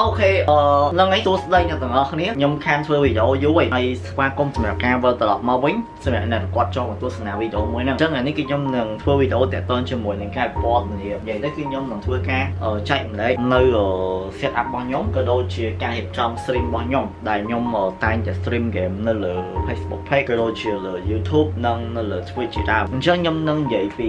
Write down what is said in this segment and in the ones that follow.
អូខេអឺឡើងថ្ងៃសួស្តីអ្នកទាំងអស់គ្នាខ្ញុំខានធ្វើវីដេអូយូរហើយស្វាគមន៍សម្រាប់ការវិលត្រឡប់មកវិញសម្រាប់អ្នកគាត់ចង់មកទស្សនាវីដេអូមួយហ្នឹងអញ្ចឹងថ្ងៃនេះគឺខ្ញុំនឹងធ្វើវីដេអូតាក់ទងជាមួយនឹងការពណ៌នានិយាយទៅគឺខ្ញុំនឹងធ្វើការចែកម្លែកនៅ set up របស់ខ្ញុំក៏ដូចជាការរៀបចំ stream របស់ខ្ញុំដែលខ្ញុំតែងតែ stream game នៅលើ Facebook page ក៏ដូចជាលើ YouTube និងនៅលើ Twitch ជាដើមអញ្ចឹងខ្ញុំនឹងនិយាយពី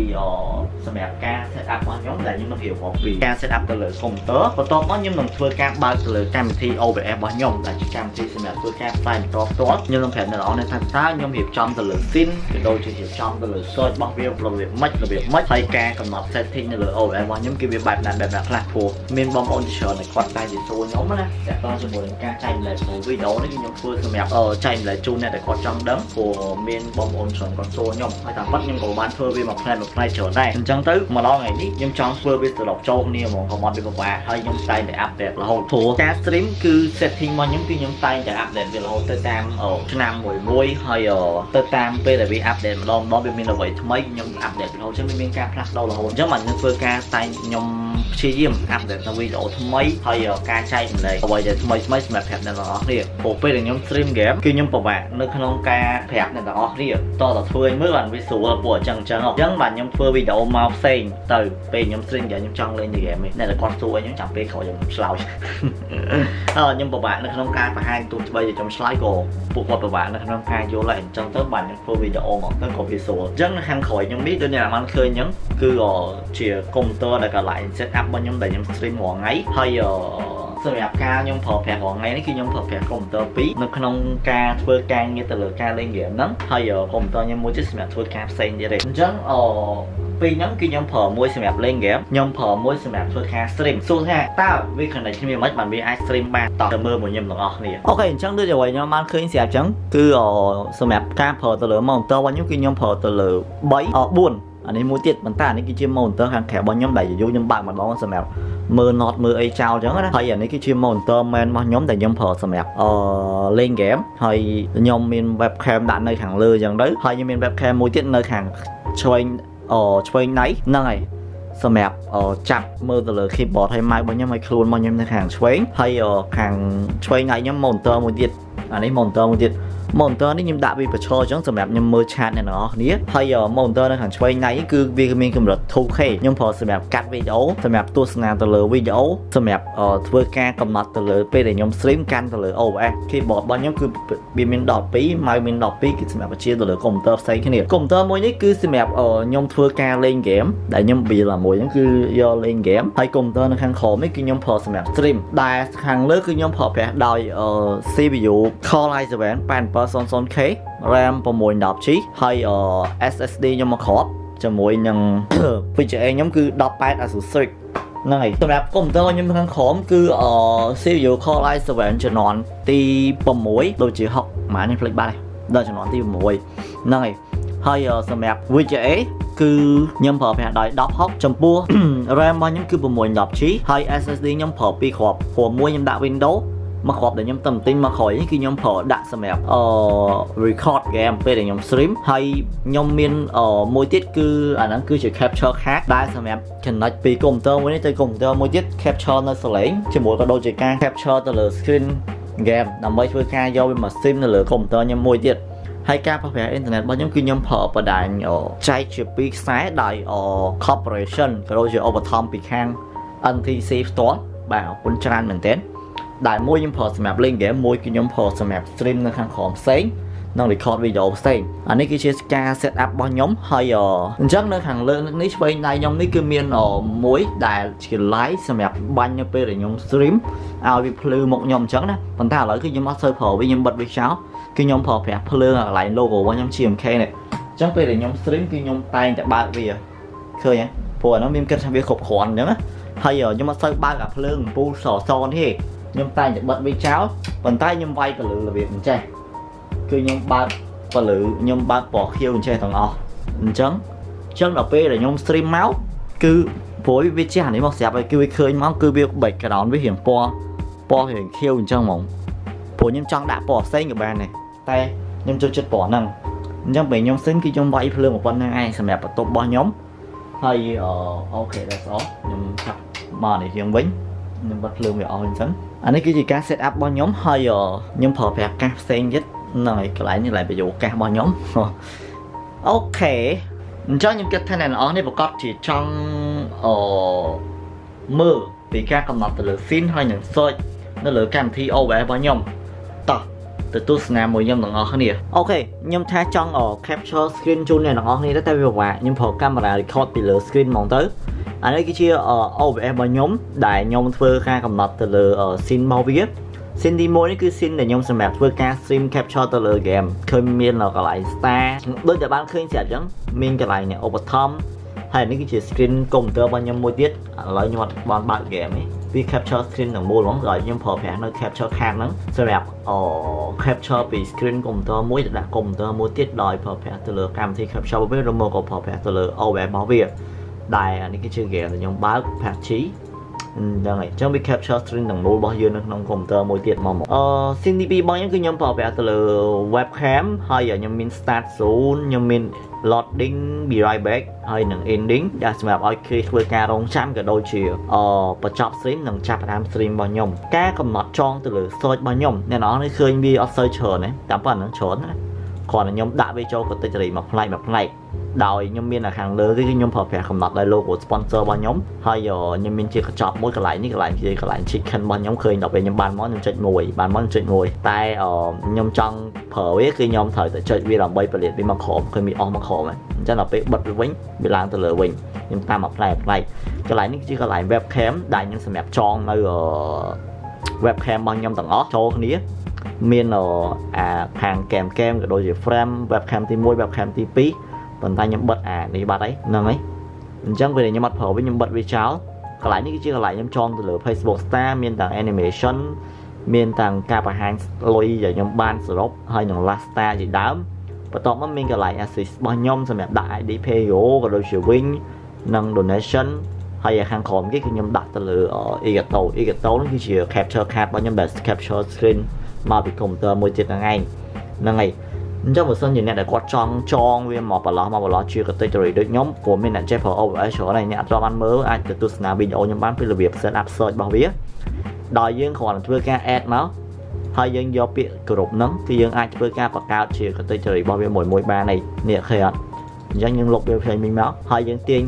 សម្រាប់ការ set up របស់ខ្ញុំដែលខ្ញុំនឹងរៀបរាប់ពីការ set up ទៅលើ computer បន្ទាប់មកខ្ញុំនឹងធ្វើការបើកទៅលើកម្មវិធី OBS របស់ខ្ញុំដែលជាកម្មវិធីសម្រាប់ធ្វើការផ្សាយបន្តផ្ទាល់ខ្ញុំនឹងប្រាប់អ្នកនរថាតើខ្ញុំរៀបចំទៅលើ scene ក៏ដូចជារៀបចំទៅលើ search របស់វារបៀបម៉េចរបៀបម៉េចហើយការកំណត់ setting នៅលើ OBS របស់ខ្ញុំគឺវាបែបណាបែបណាខ្លះព្រោះមានបងប្អូនច្រើនដែលគាត់តែជាសួរខ្ញុំណាតែតើជាមួយនឹងការចែកម្លែកក្នុងវីដេអូនេះគឺខ្ញុំធ្វើសម្រាប់ចែកម្លែកជូនអ្នកដែលគាត់ចង់ដឹងព្រោះមានបងប្អូនច្រើនគាត់សួរខ្ញុំហើយតាមពិតខ្ញុំក៏បានធ្វើវាមួយផ្នែកមួយផ្នែកច្រើនដែរអញ្ចឹងទៅមកដល់ថ្ងៃនេះខ្ញុំចង់ធ្វើវាត្រឡប់ចូលគ្នាហ្មងកុំអត់វាពិបាកហើយខ្ញុំតែងតែ update រហូតព្រោះការ stream គឺ setting របស់ខ្ញុំគឺខ្ញុំតែងតែ update វារហូតទៅតាមឆ្នាំមួយមួយហើយទៅតាមពេលដែលវា update ម្ដងម្ដងវាមានអ្វីថ្មីខ្ញុំ update រហូតអញ្ចឹងវាមានការផ្លាស់ប្ដូររហូតអញ្ចឹងបានខ្ញុំធ្វើការតែងខ្ញុំព្យាយាម update នៅវីដេអូថ្មីហើយការចែកម្លែកអ្វីដែលថ្មីថ្មីសម្រាប់ប្រាប់អ្នកទាំងអស់គ្នាព្រោះពេលដែលខ្ញុំ stream game គឺខ្ញុំពិបាកនៅក្នុងការប្រាប់អ្នកទាំងអស់គ្នាតតធ្វើឲ្យមើលបានវាស្រួលពួកអញ្ចឹងអញ្ចឹងអញ្ចឹងបាទខ្ញុំធ្វើវីដេអូមកផ្សេងទៅពេលខ្ញុំ stream game ខ្ញុំចង់លេង game នេះអ្នកដែលគាត់សួរខ្ញុំចាំពេលក្រោយខ្ញុំឆ្លើយអឺខ្ញុំពិបាកនៅក្នុងការបង្ហាញទូបីជាខ្ញុំឆ្លើយក៏ពួកគាត់ពិបាកនៅក្នុងការយល់ហើយអញ្ចឹងទៅបាទខ្ញុំធ្វើវីដេអូមកទៅក៏វាស្រួលអញ្ចឹងនៅខាងក្រោយខ្ញុំនេះដូចអ្នកបានឃើញអញ្ចឹងគឺជាកុំព្យូទ័រដែលកន្លែង set up របស់ខ្ញុំដែលខ្ញុំ stream រាល់ថ្ងៃហើយសម្រាប់ការខ្ញុំប្រើប្រាស់រាល់ថ្ងៃនេះគឺខ្ញុំប្រើប្រាស់កុំព្យូទ័រ2នៅក្នុងការធ្វើការងារទៅលើការលេងហ្គេមហ្នឹងហើយកុំព្យូទ័រខ្ញុំមួយទៀតសម្រាប់ធ្វើការផ្សេងទៀតទេអញ្ចឹងអពីរហ្នឹងគឺខ្ញុំប្រើមួយសម្រាប់លេងហ្គេមខ្ញុំប្រើមួយសម្រាប់ធ្វើការ stream សួរថាតើវា connect គ្នាមិនបានវាអាច stream បានតោះទៅមើលមួយខ្ញុំទាំងអស់គ្នាអូខេអញ្ចឹងដូចអ្វីខ្ញុំបានឃើញស្រាប់អញ្ចឹងគឺសម្រាប់ការប្រើទៅលើ monitor របស់ខ្ញុំគឺខ្ញុំប្រើទៅលើ3 4 អានេះមួយទៀតប៉ុន្តែអានេះគឺជា monitor ខាងក្រៅរបស់ខ្ញុំដែលយូរខ្ញុំបើកម្ដងសម្រាប់មើល not មើលអីចោលអញ្ចឹងណាហើយអានេះគឺជា monitor main របស់ខ្ញុំដែលខ្ញុំប្រើសម្រាប់អឺលេង game ហើយខ្ញុំមាន webcam ដាក់នៅខាងលើអញ្ចឹងទៅហើយខ្ញុំមាន webcam មួយទៀតនៅខាងឆ្វេងអឆ្វេងដៃហ្នឹងហើយសម្រាប់ចាប់មើលទៅលើ keyboard ហើយ mouse របស់ខ្ញុំហើយខ្លួនរបស់ខ្ញុំនៅខាងឆ្វេងហើយខាងឆ្វេងដៃខ្ញុំ monitor មួយទៀតអានេះ monitor មួយទៀត monitor នេះខ្ញុំដាក់វាប្រឈរអញ្ចឹងសម្រាប់ខ្ញុំមើលឆាតអ្នកនរគ្នាហើយ monitor នៅខាងឆ្វេងដៃគឺវាមានកម្រិត 2K ខ្ញុំប្រើសម្រាប់កាត់វីដេអូសម្រាប់ទស្សនាទៅលើវីដេអូសម្រាប់ធ្វើការកំណត់ទៅលើពេលដែលខ្ញុំ stream កាន់ទៅលើ OBS keyboard របស់ខ្ញុំគឺវាមាន12 mouse មាន12គឺសម្រាប់បញ្ជាទៅលើកុំព្យូទ័រផ្សេងគ្នាកុំព្យូទ័រមួយនេះគឺសម្រាប់ខ្ញុំធ្វើការលេង game ដែលខ្ញុំ build ឡើងមួយហ្នឹងគឺយកលេង game ហើយកុំព្យូទ័រនៅខាងក្រោមនេះគឺខ្ញុំប្រើសម្រាប់ stream ដែលខាងលើគឺខ្ញុំប្រើប្រាស់ដោយ CPU Core i7 87 00K RAM 610G ហើយ SSD ខ្ញុំមកគ្រាប់ជាមួយនឹង VGA ខ្ញុំគឺ18 ASUS ហ្នឹងហើយសម្រាប់កុំព្យូទ័រខ្ញុំខាងក្រោមគឺ CPU Core i7 ជំនាន់ទី6ដូចជា6ម៉ាននេះភ្លេចបាត់ហើយដល់ជំនាន់ទី6ហ្នឹងហើយហើយសម្រាប់ VGA គឺខ្ញុំប្រើប្រាស់ដោយ16ចំពោះ RAM របស់ខ្ញុំគឺ 610G ហើយ SSD ខ្ញុំប្រើ2គ្រាប់ព្រោះមួយខ្ញុំដាក់ Windows មកគ្រាប់ដែលខ្ញុំទៅទិញមកក្រោយនេះគឺខ្ញុំប្រើដាក់សម្រាប់អឺ record game ពេលដែលខ្ញុំ stream ហើយខ្ញុំមានអឺមួយទៀតគឺអាហ្នឹងគឺជា capture card ដែលសម្រាប់ connect ពីកុំព្យូទ័រមួយនេះទៅកុំព្យូទ័រមួយទៀត capture នៅសលេងជាមួយក៏ដូចជាការ capture ទៅលើ screen game ដើម្បីធ្វើការយកវាមក stream នៅលើកុំព្យូទ័រខ្ញុំមួយទៀតហើយការប្រើប្រាស់អ៊ីនធឺណិតរបស់ខ្ញុំគឺខ្ញុំប្រើបណ្ដាញចែកជាពីរខ្សែដោយ corporation ក៏ដូចជាឧបត្ថម្ភពីខាង NTC ផ្ទាល់បាទអរគុណច្រើនមែនទែន ដែលមួយខ្ញុំប្រើសម្រាប់លេង game មួយគឺខ្ញុំប្រើសម្រាប់ stream នៅខាងក្រោមផ្សេងនិង record video ផ្សេងអានេះគឺជាការ set up របស់ខ្ញុំហើយអញ្ចឹងនៅខាងលើនេះឆ្វេងដៃខ្ញុំនេះគឺមានមួយដែលជា live សម្រាប់បាញ់នៅពេលដែលខ្ញុំ stream ឲ្យវាភ្លឺមុខខ្ញុំអញ្ចឹងណាប៉ុន្តែឥឡូវគឺខ្ញុំអត់សូវប្រើវាខ្ញុំបិទវាចោលគឺខ្ញុំប្រើប្រាស់ភ្លើងកន្លែង logo របស់ខ្ញុំ GMK នេះអញ្ចឹងពេលដែលខ្ញុំ stream គឺខ្ញុំតែងតែបើកវាឃើញទេព្រោះអានោះមានគិតថាវាគ្រប់គ្រាន់អញ្ចឹងណាហើយខ្ញុំអត់សូវបើកអាភ្លើងអំពូលសសនេះទេ ខ្ញុំតែងតែបិទវាចោលប៉ុន្តែខ្ញុំវាយពលឺរបៀបអញ្ចេះគឺខ្ញុំបើកពលឺខ្ញុំបើកពណ៌ខៀវអញ្ចេះទាំងអស់អញ្ចឹងអញ្ចឹងដល់ពេលដែលខ្ញុំ stream មកគឺព្រោះវាចេះអានេះមកស្រាប់ហើយគឺវាឃើញមកគឺវា background វារៀងពណ៌ពណ៌រៀងខៀវអញ្ចឹងហ្មងព្រោះខ្ញុំចង់ដាក់ពណ៌ផ្សេងក៏បានដែរតែខ្ញុំចូលចិត្តពណ៌ហ្នឹងអញ្ចឹងពេលខ្ញុំ stream គឺខ្ញុំវាយភ្លើងប៉ុណ្្នឹងឯងសម្រាប់បន្ទប់របស់ខ្ញុំហើយអូខេ that's all ខ្ញុំចាប់មកនេះជាងវិញ ខ្ញុំបិទភ្លើងវាអស់អញ្ចឹងអានេះគឺជាការ set up របស់ខ្ញុំហើយខ្ញុំប្រើប្រាស់កាសផ្សេងទៀតហ្នឹងហើយកន្លែងនេះកន្លែងបញ្ចូលកាសរបស់ខ្ញុំអូខេអញ្ចឹងខ្ញុំគិតថាអ្នកនរនេះប្រកាសជាចង់អឺមើលពីការកំណត់ទៅលើ scene ហើយនឹង search នៅលើកម្មវិធី OBS របស់ខ្ញុំតោះ ទៅទស្សនាមួយខ្ញុំទាំងអស់គ្នាអូខេខ្ញុំថាចង់ capture screen ជូនអ្នកទាំងអស់គ្នាតែវាពិបាកខ្ញុំប្រើកាមេរ៉ា record ពីលើ screen ហ្មងទៅអានេះគឺជា OBS របស់ខ្ញុំដែលខ្ញុំធ្វើការកំណត់ទៅលើ scene របស់វា scene ទី1នេះគឺ scene ដែលខ្ញុំសម្រាប់ធ្វើការ stream capture ទៅលើ game ឃើញមានកន្លែង star ដូចតែបានឃើញស្រាប់អញ្ចឹងមានកន្លែងនេះឧបត្ថម្ភហើយនេះគឺជា screen កុំព្យូទ័ររបស់ខ្ញុំមួយទៀតឥឡូវខ្ញុំអត់បានបើក game នេះ វា capture screen ទាំងមូលហ្មងដល់ខ្ញុំប្រើប្រាស់នៅ capture card ហ្នឹងសម្រាប់អ capture ពី screen កុំព្យូទ័រមួយទៅដាក់កុំព្យូទ័រមួយទៀតដោយប្រើប្រាស់ទៅលើកម្មវិធី capture របស់វាឬមកក៏ប្រើប្រាស់ទៅលើ OS របស់វា ដែលនេះគឺជា game ដែលខ្ញុំបើក PUBG ហ្នឹងហើយអញ្ចឹងវា capture screen ទាំងមូលរបស់យើងនៅក្នុងកុំព្យូទ័រមួយទៀតមកមកអឺ scene ទី2របស់ខ្ញុំគឺខ្ញុំប្រើប្រាស់ទៅលើ webcam ហើយខ្ញុំមាន start zone ខ្ញុំមាន loading be right back ហើយនឹង ending ដែលសម្រាប់ឲ្យគេធ្វើការរងចាំក៏ដូចជាអបញ្ចប់ stream និងចាប់ផ្ដើម stream របស់ខ្ញុំការកំណត់ចងទៅលើ search របស់ខ្ញុំអ្នកនរនេះឃើញវាអត់សូវច្រើនទេតាមប៉ុណ្ណឹងច្រើនណា គ្រាន់តែខ្ញុំដាក់វាចូល category មួយផ្នែកមួយផ្នែកដោយខ្ញុំមានខាងលើគឺខ្ញុំប្រើប្រាស់កំណត់ដោយ logo sponsor របស់ខ្ញុំហើយខ្ញុំមានជាកញ្ចប់មួយកន្លែងនេះកន្លែងជាកន្លែង chicken របស់ខ្ញុំឃើញដល់ពេលខ្ញុំបានមកខ្ញុំចុចមួយបានមកចុចមួយតែខ្ញុំចង់ប្រើវាគឺខ្ញុំត្រូវតែចុចវាដើម្បីផលិតវាមកក្រោមឃើញវាអស់មកក្រោមហ្នឹងអញ្ចឹងដល់ពេលបិទវាវិញវាឡើងទៅលើវិញខ្ញុំតាមមួយផ្លែផ្លែកន្លែងនេះគឺជាកន្លែង webcam ដែលខ្ញុំសម្រាប់ចងនៅ webcam របស់ខ្ញុំទាំងអស់ចូលគ្នា មានអាខាង cam cam ក៏ដូចជា frame webcam ទី1 webcam ទី2ប៉ុន្តែខ្ញុំបិទអានេះបាត់ហើយហ្នឹងហើយអញ្ចឹងពេលខ្ញុំអត់ប្រើវិញខ្ញុំបិទវាចោលកន្លែងនេះគឺជាកន្លែងខ្ញុំចងទៅលើ Facebook Star មានទាំង animation មានទាំងការបង្ហាញលុយដែលខ្ញុំបានសរុបហើយនឹង last star ជាដើមបន្ទាប់មកមានកន្លែង assist របស់ខ្ញុំសម្រាប់ដាក់ ID Payo ក៏ដូចជាវិញនិង donation ហើយខាងក្រោមគេគឺខ្ញុំដាក់ទៅលើ Egato Egato នេះគឺជា capture card របស់ខ្ញុំដែល capture screen មកពីកុំព្យូទ័រមួយទៀតហ្នឹងឯងហ្នឹងហើយអញ្ចឹងបើសិនជាអ្នកដែលគាត់ចង់ចងវាមកបន្លោះមកបន្លោះជា category ដូចខ្ញុំព្រោះមានអ្នកចេះប្រើ OBS ច្រើនហើយអ្នកអត់បានមើលអាចទៅទស្សនាវីដេអូខ្ញុំបានពីរបៀប set up search របស់វាដោយយើងគ្រាន់តែធ្វើការ add មកហើយយើងយកពាក្យគ្រប់ហ្នឹងគឺយើងអាចធ្វើការបង្កើតជា category របស់វាមួយមួយបានហើយនេះឃើញអត់អញ្ចឹងយើងលុបវាផ្សេងមិញមកហើយយើងទាញ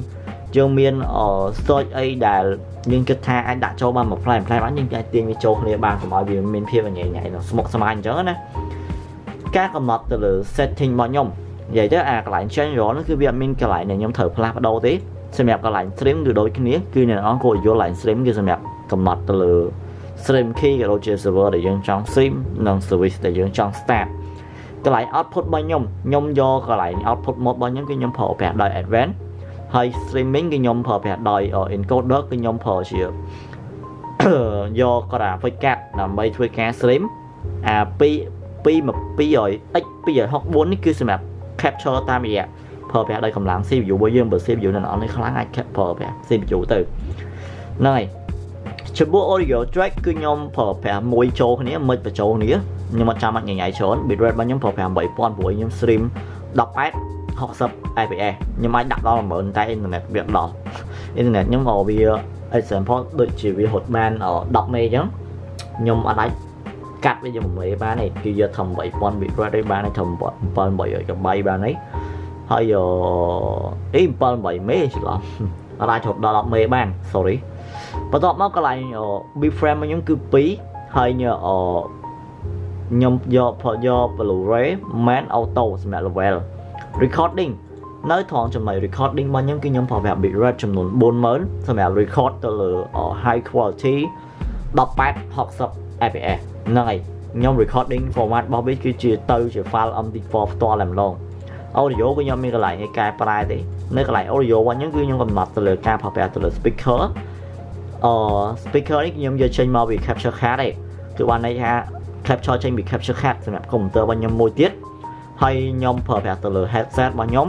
យើងមាន search អីដែល យើងគិតថាអាចដាក់ចូលបានមួយផ្លែផ្លែបានយើងអាចទាញវាចូលគ្នាបានកុំឲ្យវាមានភាពញ៉ៃញ៉ៃស្មុគស្មាញអញ្ចឹងណាការកំណត់ទៅលើ setting របស់ខ្ញុំនិយាយទៅអាកន្លែង general នោះគឺវាអត់មានកន្លែងដែលខ្ញុំត្រូវផ្លាស់ប្ដូរទេសម្រាប់កន្លែង stream គឺដូចគ្នាគឺអ្នកអង្គគួរយល់កន្លែង stream គឺសម្រាប់កំណត់ទៅលើ stream key ក៏ដូចជា server ដែលយើងចង់ stream និង service ដែលយើងចង់ start កន្លែង output របស់ខ្ញុំខ្ញុំយកកន្លែង output mode របស់ខ្ញុំគឺខ្ញុំប្រើប្រាស់ដោយ advanced ហើយ streaming គឺខ្ញុំប្រើប្រាស់ដោយ encoder គឺខ្ញុំប្រើជាយក graphic card ដើម្បីធ្វើការ stream អាពី2 200x 264នេះគឺសម្រាប់ capture តាមរយៈប្រើប្រាស់ដោយកម្លាំង CPU របស់យើងបើ CPU នៅអននេះខ្លាំងអាចប្រើប្រាស់ CPU ទៅហ្នឹងហើយចំពោះ audio track គឺខ្ញុំប្រើប្រាស់មួយចូលគ្នាមិនបញ្ចូលគ្នាខ្ញុំអត់ចាំអត់ញញ៉ៃច្រើន bitrate របស់ខ្ញុំប្រើប្រាស់8000ព្រោះខ្ញុំ stream 18 60 fps ខ្ញុំអាចដាក់ដល់10000តែអ៊ីនធឺណិតវាដល់អ៊ីនធឺណិតខ្ញុំវា example ដូចជាវាហត់បាន10មេអញ្ចឹងខ្ញុំអាចកាត់វាយក1មេបានទេគឺយកធំ8000 bitrate ទេបានទេធំ7800កបីបានទេហើយអី78មេច្រឡំអត់អាចជប់ដល់10មេបាន sorry បន្ទាប់មកកន្លែង big frame របស់ខ្ញុំគឺ2ហើយញ៉អខ្ញុំយកយក Blu-ray man auto សម្រាប់ level recording នៅត្រង់ចំណុច recording របស់ខ្ញុំគឺខ្ញុំប្រើប្រាស់ bitrate ចំនួន40000សម្រាប់ record ទៅលើ high quality 18 60 fps ហ្នឹងហើយខ្ញុំ recording format របស់វាគឺជាទៅជា file MP4 ផ្ទាល់តែម្ដង audio គឺខ្ញុំមានកន្លែងឯកែប្រែទេនៅកន្លែង audio របស់ខ្ញុំគឺខ្ញុំកំណត់ទៅលើការប្រើប្រាស់ទៅលើ speaker អឺ speaker នេះខ្ញុំយកចេញមកពី capture card ទេគឺបានន័យថា capture ចេញពី capture card សម្រាប់កុំព្យូទ័ររបស់ខ្ញុំមួយទៀត ហើយខ្ញុំប្រើប្រាស់ទៅលើ headset របស់ខ្ញុំ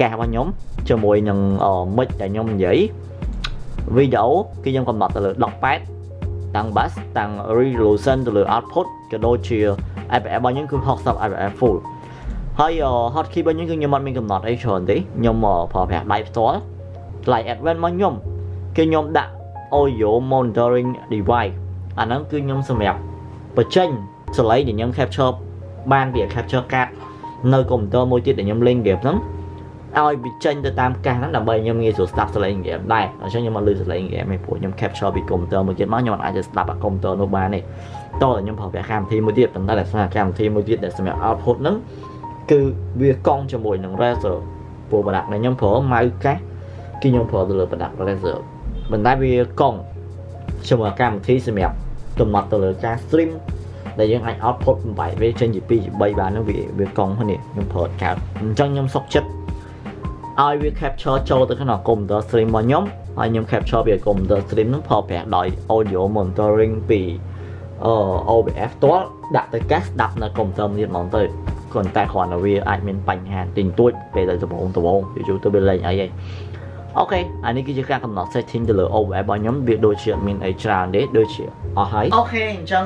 កាសរបស់ខ្ញុំជាមួយនឹង mic ដែលខ្ញុំនិយាយវីដេអូគឺខ្ញុំកំណត់ទៅលើ18តាំង bass តាំង resolution ទៅលើ output ក៏ដូចជា fps របស់ខ្ញុំគឺ60 fps full ហើយ hotkey របស់ខ្ញុំគឺខ្ញុំអត់មានកំណត់អីច្រើនទេខ្ញុំប្រើប្រាស់ដៃផ្ទាល់ថ្លៃ advanced របស់ខ្ញុំគឺខ្ញុំដាក់ audio monitoring device អាហ្នឹងគឺខ្ញុំសម្រាប់បញ្ចេញសលេងដែលខ្ញុំ capture បានពី capture card នៅកុំព្យូទ័រមួយទៀតដែលខ្ញុំលេង game ហ្នឹងឲ្យវាចេញទៅតាមកាសហ្នឹងដើម្បីខ្ញុំងាយស្រួលស្ដាប់សលេង game ដែរអញ្ចឹងខ្ញុំមកលឺសលេង game ឯងព្រោះខ្ញុំ capture ពីកុំព្យូទ័រមួយទៀតមកខ្ញុំអាចទៅស្ដាប់អាកុំព្យូទ័រនោះបានទេតោះតែខ្ញុំប្រើប្រាស់កម្មវិធីមួយទៀតប៉ុន្តែដោយសារកម្មវិធីមួយទៀតដែលសម្រាប់ output ហ្នឹងគឺវាកង់ជាមួយនឹង Razer ព្រោះ product ដែលខ្ញុំប្រើ mouse កាសគឺខ្ញុំប្រើទៅលើ product Razer ប៉ុន្តែវាកង់ជាមួយកម្មវិធីសម្រាប់កំណត់ទៅលើការ stream ដែលយើងអាច output បំបែកវាចេញជា2ជា3បាននោះវាវាកង់ហ្នឹងខ្ញុំប្រើកើតអញ្ចឹងខ្ញុំសុកចិត្តឲ្យវា capture ចូលទៅក្នុង computer stream របស់ខ្ញុំហើយខ្ញុំ capture ពី computer stream ហ្នឹងប្រើប្រាស់ដោយ audio monitoring ពីអឺ OBS ផ្ទាល់ដាក់ទៅកាសស្ដាប់នៅ computer ទៀតហ្មងទៅគ្រាន់តែគ្រាន់តែវាអាចមានបញ្ហាតិចតួចពេលទៅដំបងដំបងយូរទៅវាលេងអីហី អូខេអានេះគឺជាការកំណត់ setting ទៅលើ OS របស់ខ្ញុំវាដូចជាមានអីច្រើនទេដូចជាអស់ហើយអូខេអញ្ចឹង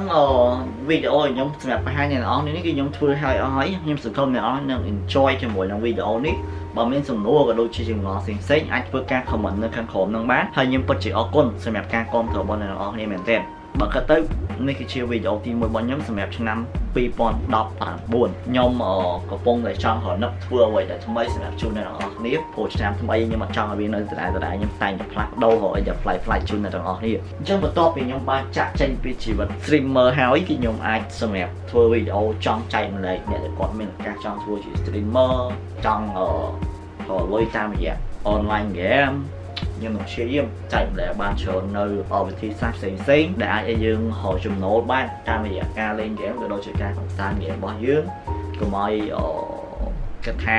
វីដេអូខ្ញុំសម្រាប់បង្ហាញអ្នកនរនេះគឺខ្ញុំធ្វើឲ្យអស់ហើយខ្ញុំសង្ឃឹមអ្នកនរនឹង enjoy ជាមួយនឹងវីដេអូនេះបើមានសំណួរក៏ដូចជាចម្ងល់ផ្សេងៗអាចធ្វើការ comment នៅខាងក្រោមនឹងបានហើយខ្ញុំពិតជាអរគុណសម្រាប់ការគាំទ្ររបស់អ្នកនរគ្នាមែនទែន បើគិតទៅនេះគឺជាវីដេអូទី1របស់ខ្ញុំសម្រាប់ឆ្នាំ2019ខ្ញុំកំពុងតែចង់រនឹកធ្វើអ្វីដែលថ្មីសម្រាប់ជូនអ្នកទាំងអស់គ្នាព្រោះឆ្នាំថ្មីខ្ញុំអត់ចង់ឲ្យវានៅដដែលដដែលខ្ញុំតែងតែផ្លាស់ប្ដូររកអីដែលប្លែកប្លែកជូនអ្នកទាំងអស់គ្នាអញ្ចឹងបន្ទាប់ពីខ្ញុំបានចាក់ចេញពីជីវិត streamer ហើយគឺខ្ញុំអាចសម្រាប់ធ្វើវីដេអូចង់ចែកម្លែកអ្នកដែលគាត់មានឱកាសចង់ធ្វើជា streamer ចង់អឺរលុយតាមរយៈ online game ខ្ញុំនឹងព្យាយាមចែកម្លែកបានច្រើននៅវិធីសាស្ត្រផ្សេងផ្សេងដែលអាចឲ្យយើងរកចំណូលបានតាមរយៈការលេងហ្គេមក៏ដូចជាការកម្សាន្តហ្គេមរបស់យើងកុំឲ្យគិតថា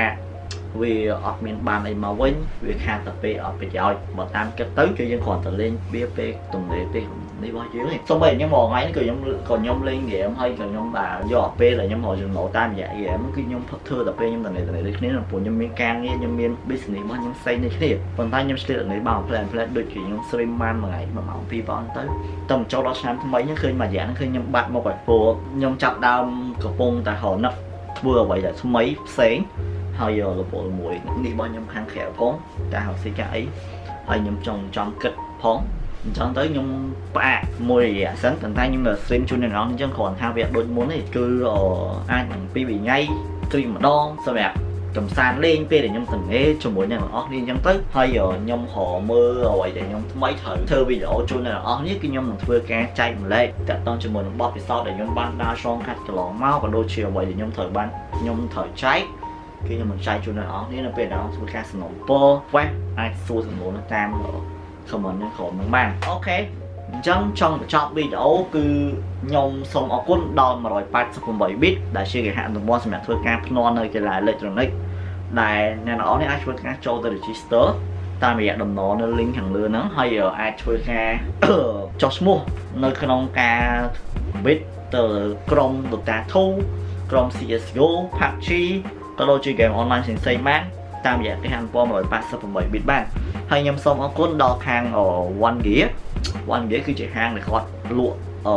វាអត់មានបានអីមកវិញវាខាតតែពេលអត់ប្រយោជន៍បើតាមគិតទៅគឺយើងគ្រាន់តែលេងវាពេលទំនេរពេល នេះរបស់យើងទេសូម្បីខ្ញុំមកថ្ងៃនេះគឺខ្ញុំក៏ខ្ញុំលេងហ្គេមហើយក៏ខ្ញុំបាទយកពេលដែលខ្ញុំរកចំណូលតាមរយៈហ្គេមគឺខ្ញុំផឹកធ្វើតែពេលខ្ញុំទំនេរទំនេរដូចគ្នាព្រោះខ្ញុំមានការងារខ្ញុំមាន business របស់ខ្ញុំផ្សេងនេះគ្នាប៉ុន្តែខ្ញុំឆ្លៀតនេះបាន plan plan ដូចជាខ្ញុំ stream បានមួយថ្ងៃ1ម៉ោង2ប៉ុណ្ណឹងទៅតែចូលដល់ឆ្នាំថ្មីហ្នឹងឃើញមួយរយៈហ្នឹងឃើញខ្ញុំបាត់មកឲ្យព្រោះខ្ញុំចាប់ដើមកំពុងតែរនឹកធ្វើអ្វីដែលថ្មីផ្សេងហើយយកលពលមួយនេះរបស់ខ្ញុំខាងក្រៅផងតែហៅស៊ីកាអីហើយខ្ញុំចង់ចង់គិតផង អញ្ចឹងទៅខ្ញុំផ្អាកមួយរយៈសិនប៉ុន្តែខ្ញុំនៅ stream ជូនអ្នកនរអញ្ចឹងគ្រាន់ថាវាដូចមុនទេគឺអាចនឹងពីរថ្ងៃ stream ម្ដងសម្រាប់កំសាន្តលេងពេលដែលខ្ញុំទំនេរជាមួយអ្នកទាំងអស់គ្នាអញ្ចឹងទៅហើយខ្ញុំរកមើលអ្វីដែលខ្ញុំថ្មីត្រូវធ្វើវីដេអូជូនអ្នកទាំងអស់គ្នាគឺខ្ញុំនឹងធ្វើការចែកម្លែកតាក់ទងជាមួយនឹងបទពិសោធន៍ដែលខ្ញុំបានដើរឆ្លងកាត់កន្លងមកក៏ដូចជាអ្វីដែលខ្ញុំត្រូវបានខ្ញុំត្រូវចែកគឺខ្ញុំនឹងចែកជូនអ្នកទាំងអស់គ្នានៅពេលដែលធ្វើការសំណូមពរវ៉េះអាចសួរសំណួរនៅតាម comment នៅក្រោមនឹងបានអូខេអញ្ចឹងចង់បញ្ចប់វីដេអូគឺខ្ញុំសូមអរគុណដល់188 bit ដែលជាគេហទំព័រសម្រាប់ធ្វើការភ្នាល់នៅកីឡាអេឡិចត្រូនិកដែលអ្នកនរនេះអាចធ្វើការចូលទៅ register តាមរយៈដំណរនៅ link ខាងលើហ្នឹងហើយអាចធ្វើការចុះឈ្មោះនៅក្នុងការ bit ទៅក្រុម Dota 2ក្រុម CS:GO PUBG ក៏ដូចជា game online ផ្សេងៗបាន តាមរយៈគេហទំព័រ188 bit បានហើយខ្ញុំសូមអរគុណដល់ខាង One Gear One Gear គឺជាហាងដែលគាត់លក់អឺ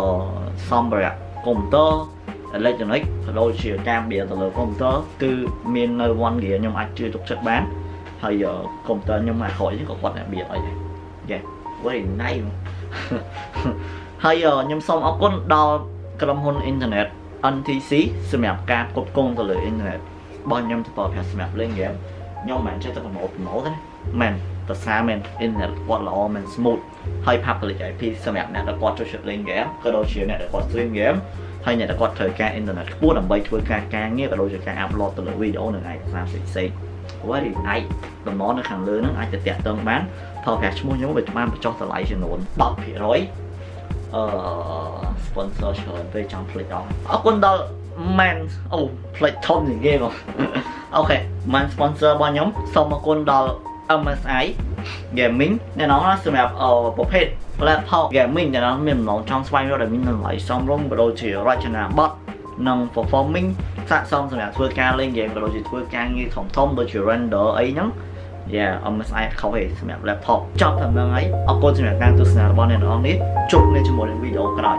សម្ភារៈកុំព្យូទ័រអេឡិចត្រូនិកក៏ដូចជាការបៀទៅលើកុំព្យូទ័រគឺមាននៅ One Gear ខ្ញុំអាចជឿទុកចិត្តបានហើយកុំព្យូទ័រខ្ញុំអាចក្រោយក៏គាត់អ្នកបៀអីដែរ Yeah very nice ហើយខ្ញុំសូមអរគុណដល់ក្រុមហ៊ុនអ៊ីនធឺណិត NTC សម្រាប់ការគ្រប់គ្រងទៅលើអ៊ីនធឺណិតរបស់ខ្ញុំទៅប្រើប្រាស់សម្រាប់លេងហ្គេម ខ្ញុំមិនមែនចេះតែប្រម៉ូទប្រម៉ូទទេមែនប្រសាមែនអ៊ីនធឺណិតគាត់ល្អមែន smooth ហើយ public IP សម្រាប់អ្នកដែលគាត់ចូលចិត្តលេង game ក៏ដូចជាអ្នកដែលគាត់ stream game ហើយអ្នកដែលគាត់ត្រូវការអ៊ីនធឺណិតខ្ពស់ដើម្បីធ្វើការការងារក៏ដូចជាការ upload ទៅលើវីដេអូនិងឯកសារផ្សេងៗ very nice តំណនៅខាងលើហ្នឹងអាចទៅតាក់ទងបានផលការឈ្មោះខ្ញុំវាបានបញ្ចុះតម្លៃចំនួន10%អឺ sponsor ច្រើនពេកចង់ភ្លេចអស់អរគុណដល់ man អូភ្លេចធំជាងគេបងអូខេ man sponsor របស់ខ្ញុំសូមអរគុណដល់ MSI Gaming អ្នកនរសម្រាប់ប្រភេទ platform gaming អ្នកនរមានបំណងចង់ស្វែងរកដែលមានតម្លៃសមរម្យក៏ដូចជារចនាប័ទ្មនិង performing ស័ក្តិសមសម្រាប់ធ្វើការលេង game ក៏ដូចជាធ្វើការងារធំធំដូចជា render អីហ្នឹង Yeah MSI ខុសឯងសម្រាប់ laptop ចប់តែហ្នឹងហើយអរគុណសម្រាប់ការទស្សនារបស់អ្នកនរនេះជួបគ្នាជាមួយនឹងវីដេអូក្រោយ